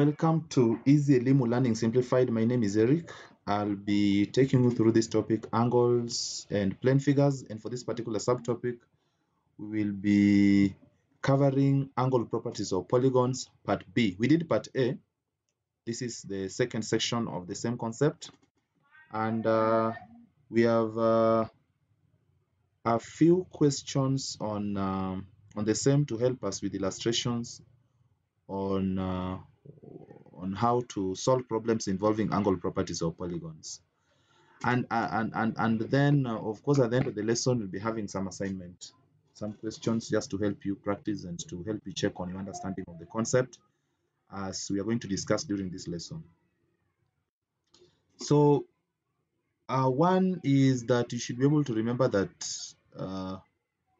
Welcome to Easy Elimu Learning Simplified. My name is Eric. I'll be taking you through this topic, angles and plane figures. And for this particular subtopic, we will be covering angle properties of polygons, part B. We did part A. This is the second section of the same concept. And uh, we have uh, a few questions on, um, on the same to help us with illustrations on uh, on how to solve problems involving angle properties of polygons and uh, and and and then uh, of course at the end of the lesson we'll be having some assignment some questions just to help you practice and to help you check on your understanding of the concept as we are going to discuss during this lesson so uh, one is that you should be able to remember that uh,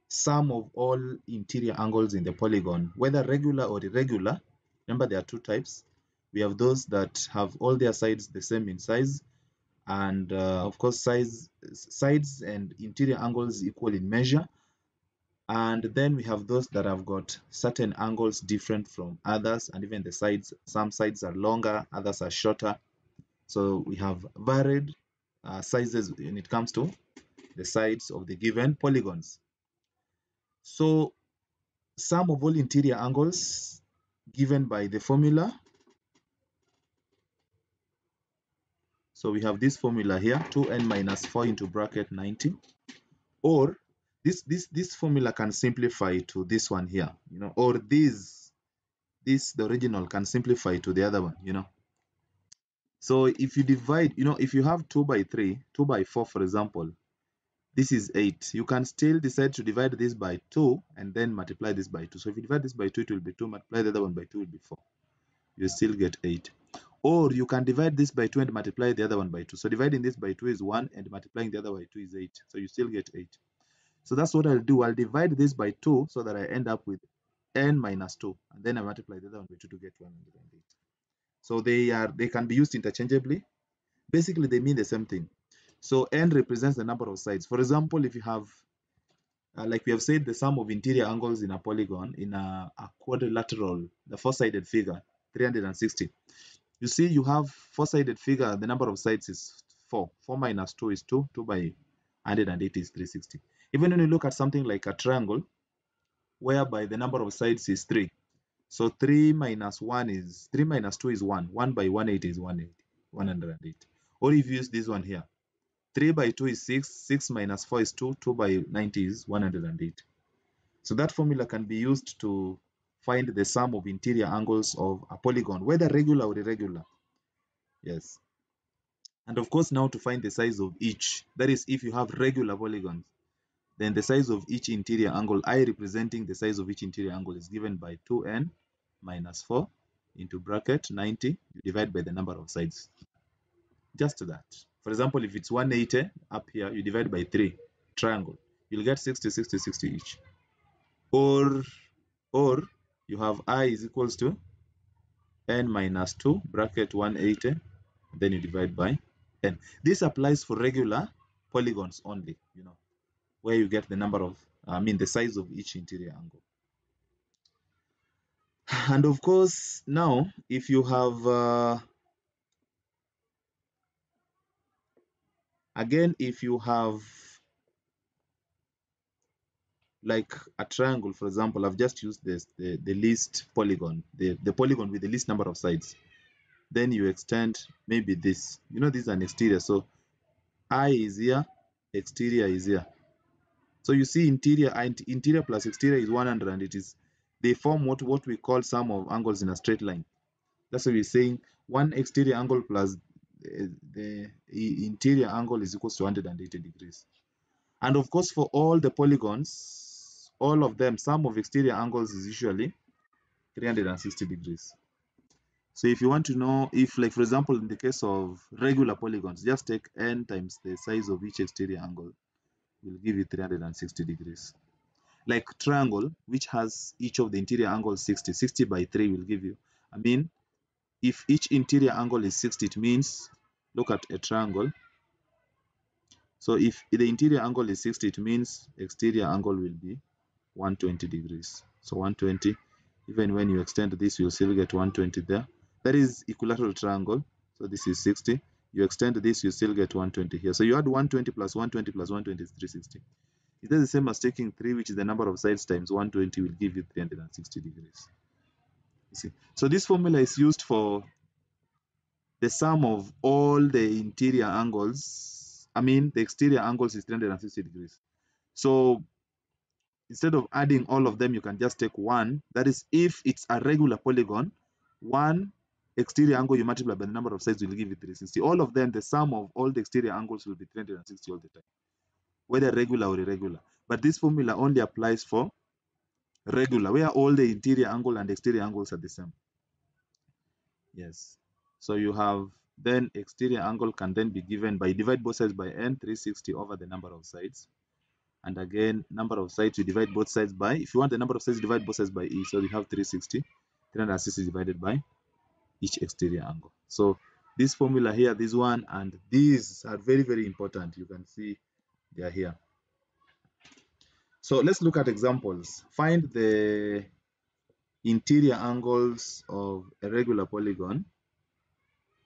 sum of all interior angles in the polygon, whether regular or irregular. Remember, there are two types. We have those that have all their sides the same in size, and uh, of course, size sides and interior angles equal in measure. And then we have those that have got certain angles different from others, and even the sides. Some sides are longer, others are shorter. So we have varied uh, sizes when it comes to the sides of the given polygons. So sum of all interior angles given by the formula. So we have this formula here, 2n minus 4 into bracket 90. Or this this this formula can simplify to this one here, you know, or this this the original can simplify to the other one, you know. So if you divide, you know, if you have 2 by 3, 2 by 4, for example, this is 8 you can still decide to divide this by 2 and then multiply this by 2 so if you divide this by 2 it will be 2 multiply the other one by 2 will be 4 you still get 8 or you can divide this by 2 and multiply the other one by 2 so dividing this by 2 is 1 and multiplying the other by 2 is 8 so you still get 8 so that's what I'll do. I'll divide this by 2 so that I end up with n minus 2 and then I multiply the other one by 2 to get 108 so they are they can be used interchangeably. Basically they mean the same thing so n represents the number of sides. For example, if you have, uh, like we have said, the sum of interior angles in a polygon in a, a quadrilateral, the four-sided figure, 360. You see, you have four-sided figure, the number of sides is 4. 4 minus 2 is 2. 2 by 180 is 360. Even when you look at something like a triangle, whereby the number of sides is 3. So 3 minus 1 is, 3 minus 2 is 1. 1 by 180 is 180, 108. Or if you use this one here, 3 by 2 is 6, 6 minus 4 is 2, 2 by 90 is 108. So that formula can be used to find the sum of interior angles of a polygon, whether regular or irregular. Yes. And of course, now to find the size of each, that is, if you have regular polygons, then the size of each interior angle, I representing the size of each interior angle, is given by 2n minus 4 into bracket 90, you divide by the number of sides. Just to that. For example, if it's 180 up here, you divide by 3, triangle. You'll get 60, 60, 60 each. Or, or you have i is equals to n minus 2, bracket 180, then you divide by n. This applies for regular polygons only, you know, where you get the number of, I mean, the size of each interior angle. And of course, now, if you have uh, again if you have like a triangle for example i've just used this the, the least polygon the, the polygon with the least number of sides. Then you extend maybe this. You know this is an exterior. So i is here exterior is here. So you see interior interior plus exterior is 100 and it is they form what what we call sum of angles in a straight line. That's what we're saying one exterior angle plus the interior angle is equals to 180 degrees. And of course, for all the polygons, all of them, sum of exterior angles is usually 360 degrees. So if you want to know if, like for example, in the case of regular polygons, just take n times the size of each exterior angle will give you 360 degrees. Like triangle, which has each of the interior angles 60, 60 by 3 will give you, I mean, if each interior angle is 60 it means look at a triangle. So if the interior angle is 60 it means exterior angle will be 120 degrees. So 120 even when you extend this you'll still get 120 there. That is equilateral triangle. So this is 60 you extend this you still get 120 here. So you add 120 plus 120 plus 120 is 360 it is the same as taking 3 which is the number of sides times 120 will give you 360 degrees you see. So this formula is used for the sum of all the interior angles i mean the exterior angles is 360 degrees. So instead of adding all of them you can just take one. That is if it's a regular polygon one exterior angle you multiply by the number of sides will give you 360 all of them the sum of all the exterior angles will be 360 all the time whether regular or irregular. But this formula only applies for regular. Where all the interior angle and exterior angles are the same. Yes. So you have then exterior angle can then be given by divide both sides by n 360 over the number of sides. And again number of sides you divide both sides by if you want the number of sides divide both sides by e. So you have 360 360 divided by each exterior angle. So this formula here this one and these are very very important. You can see they are here so let's look at examples. Find the interior angles of a regular polygon.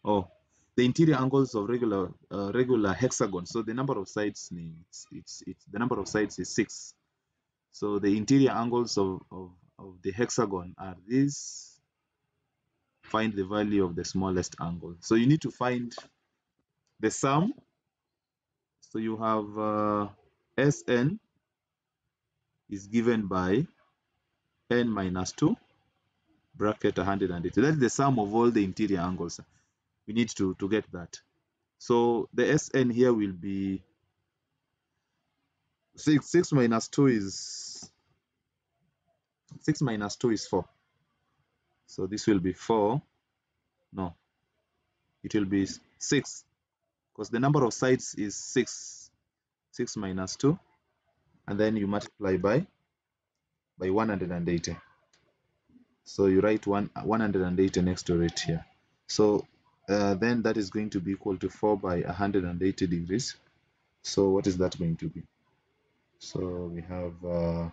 Oh the interior angles of regular uh, regular hexagon. So the number of sides it's, it's it's the number of sides is six. So the interior angles of, of, of the hexagon are these find the value of the smallest angle. So you need to find the sum. So you have uh, sn is given by n minus 2 bracket 180 that's the sum of all the interior angles we need to, to get that. So the Sn here will be 6, 6 minus 2 is 6 minus 2 is 4. So this will be 4. No, it will be 6 because the number of sides is 6. 6 minus 2 and then you multiply by by 180. So you write one 180 next to it here. So uh, then that is going to be equal to 4 by 180 degrees. So what is that going to be? So we have, uh,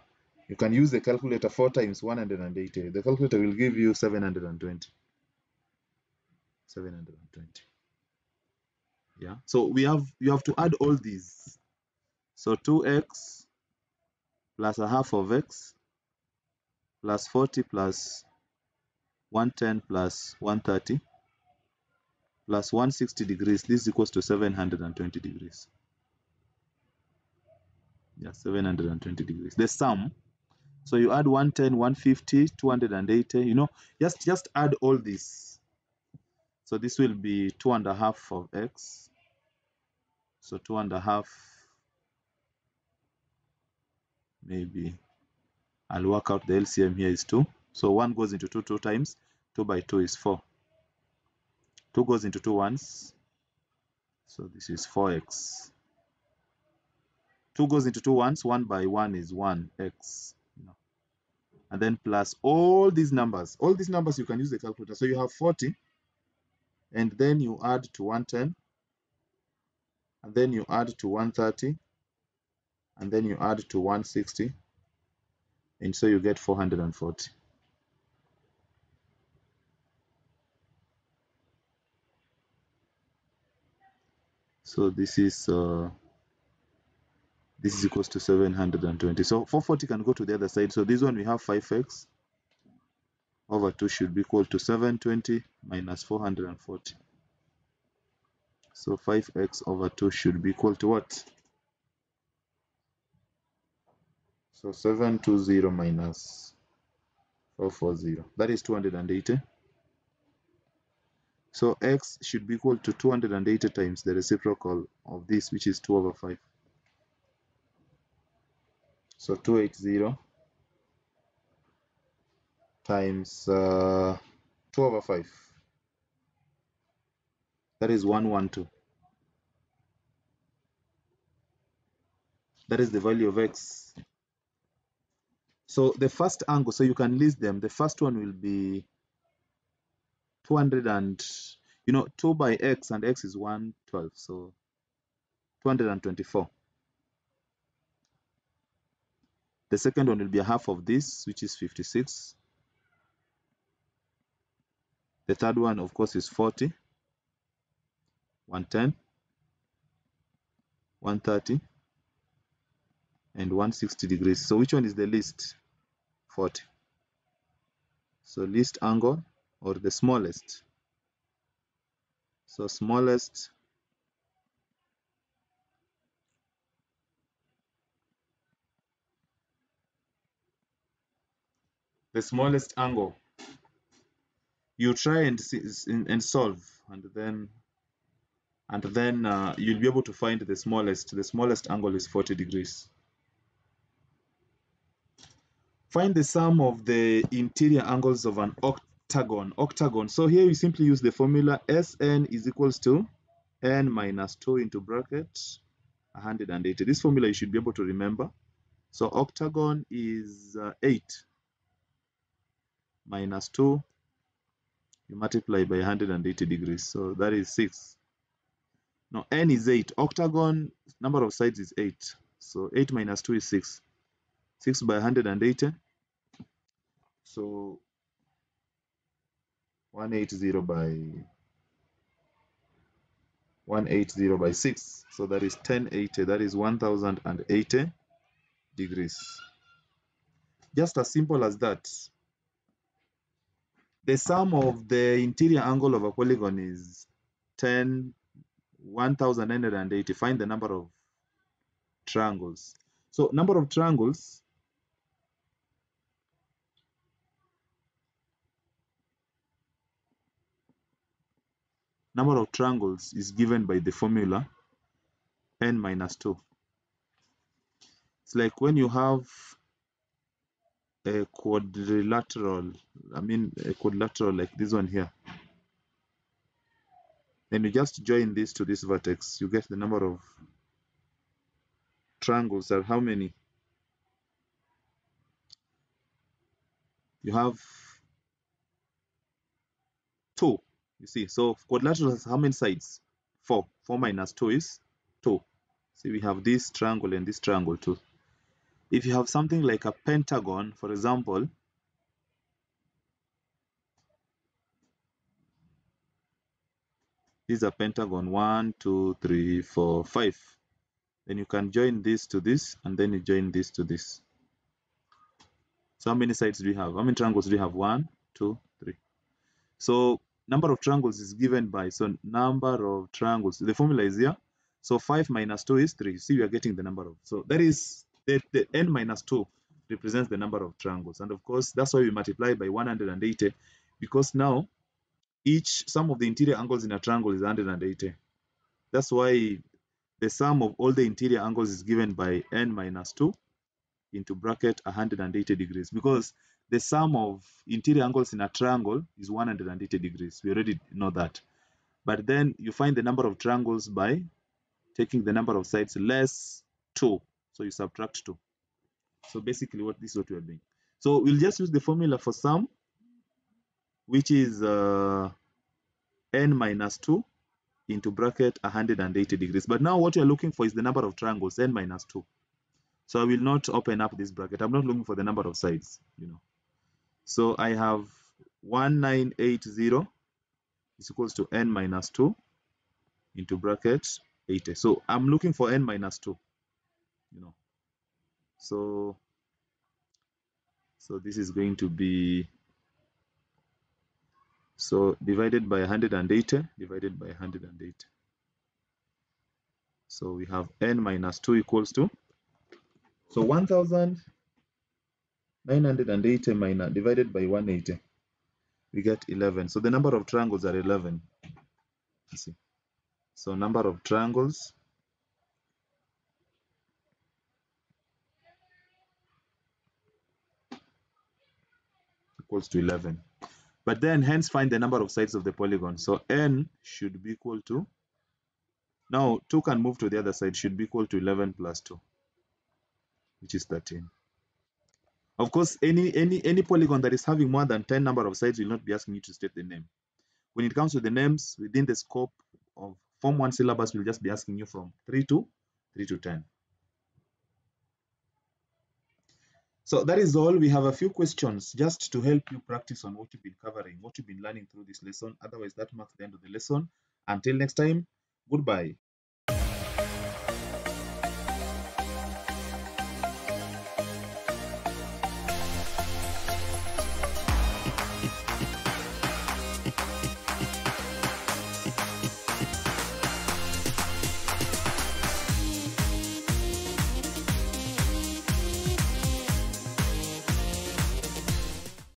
you can use the calculator 4 times 180. The calculator will give you 720. 720. Yeah, so we have, you have to add all these. So 2x plus a half of x plus 40 plus 110 plus 130 plus 160 degrees, this equals to 720 degrees. Yeah, 720 degrees. The sum, so you add 110, 150, 280, you know, just, just add all this. So this will be two and a half of x. So two and a half, maybe, I'll work out the LCM here is 2. So 1 goes into 2 two times, 2 by 2 is 4. 2 goes into 2 once. So this is 4x. 2 goes into 2 once. 1 by 1 is 1x. You know. And then plus all these numbers. All these numbers you can use the calculator. So you have 40. And then you add to 110. And then you add to 130. And then you add to 160. And so you get 440. so this is uh, this is equals to 720 so 440 can go to the other side so this one we have 5x over 2 should be equal to 720 minus 440 so 5x over 2 should be equal to what so 720 minus 440 that is 280 so x should be equal to 280 times the reciprocal of this, which is 2 over 5. So 280 times uh, 2 over 5. That is 112. That is the value of x. So the first angle, so you can list them. The first one will be 200 and you know 2 by x and x is 112 so 224 the second one will be a half of this which is 56 The third one, of course, is 40, 110, 130, and 160 degrees. So which one is the least? 40. So least angle or the smallest. So smallest the smallest angle you try and see, and solve and then and then uh, you'll be able to find the smallest the smallest angle is 40 degrees find the sum of the interior angles of an octagon octagon. So here you simply use the formula sn is equals to n minus 2 into bracket 180 this formula you should be able to remember. So octagon is uh, 8 minus 2 you multiply by 180 degrees. So that is 6 now n is 8 octagon number of sides is 8 so 8 minus 2 is 6 6 by 180 so 180 by 180 by 6 so that is 1080 that is 1080 degrees. Just as simple as that. The sum of the interior angle of a polygon is 10 1980 find the number of triangles. So number of triangles number of triangles is given by the formula n minus 2 it's like when you have a quadrilateral, I mean a quadrilateral like this one here. Then you just join this to this vertex, you get the number of triangles are how many? You have two, you see. So quadrilateral has how many sides? Four. Four minus two is two. See, we have this triangle and this triangle too if you have something like a pentagon, for example, this is a pentagon, one, two, three, four, five. Then you can join this to this, and then you join this to this. So how many sides do we have? How many triangles do we have? One, two, three. So number of triangles is given by, so number of triangles, the formula is here. So 5 minus 2 is 3. See, we are getting the number of. So that is the, the n minus 2 represents the number of triangles. And of course, that's why we multiply by 180 because now each sum of the interior angles in a triangle is 180. That's why the sum of all the interior angles is given by n minus 2 into bracket 180 degrees because the sum of interior angles in a triangle is 180 degrees. We already know that. But then you find the number of triangles by taking the number of sides less 2. So you subtract 2. So basically what this is what we are doing. So we'll just use the formula for sum, which is uh, n minus 2 into bracket 180 degrees. But now what you're looking for is the number of triangles, n minus 2. So I will not open up this bracket. I'm not looking for the number of sides, you know. So I have 1980 is equals to n minus 2 into bracket 80. So I'm looking for n minus 2 you know so so this is going to be so divided by 180 divided by 180 so we have n minus 2 equals to so 1980 minus divided by 180 we get 11 so the number of triangles are 11 you see so number of triangles equals to 11. But then hence find the number of sides of the polygon. So n should be equal to, now 2 can move to the other side, should be equal to 11 plus 2, which is 13. Of course, any, any, any polygon that is having more than 10 number of sides will not be asking you to state the name. When it comes to the names, within the scope of Form 1 syllabus, we'll just be asking you from 3 to 3 to 10. So that is all. We have a few questions just to help you practice on what you've been covering, what you've been learning through this lesson. Otherwise, that marks the end of the lesson. Until next time, goodbye.